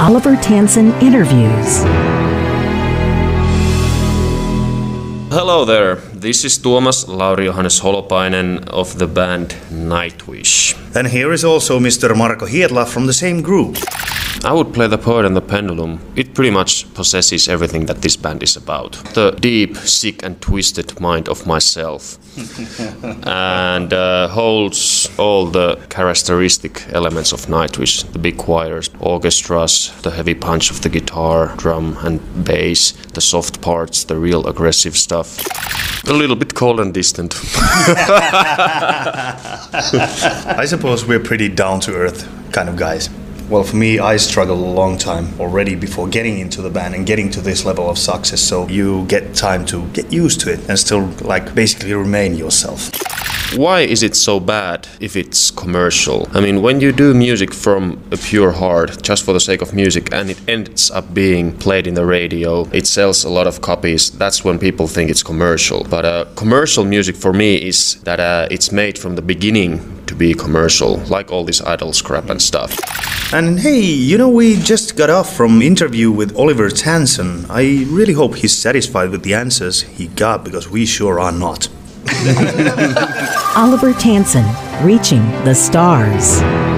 Oliver Tanson interviews. Hello there, this is Tuomas Lauri Johannes Holopainen of the band Nightwish. And here is also Mr. Marco Hietala from the same group. I would play the poet and the pendulum. It pretty much possesses everything that this band is about. The deep, sick, and twisted mind of myself. and uh, holds all the characteristic elements of Nightwish the big choirs, orchestras, the heavy punch of the guitar, drum, and bass, the soft parts, the real aggressive stuff. A little bit cold and distant. I suppose we're pretty down to earth kind of guys. Well, for me, I struggled a long time already before getting into the band and getting to this level of success. So you get time to get used to it and still, like, basically remain yourself. Why is it so bad if it's commercial? I mean, when you do music from a pure heart, just for the sake of music, and it ends up being played in the radio, it sells a lot of copies, that's when people think it's commercial. But uh, commercial music for me is that uh, it's made from the beginning be commercial, like all this idol scrap and stuff. And hey, you know, we just got off from interview with Oliver Tanson. I really hope he's satisfied with the answers he got because we sure are not. Oliver Tanson, Reaching the Stars.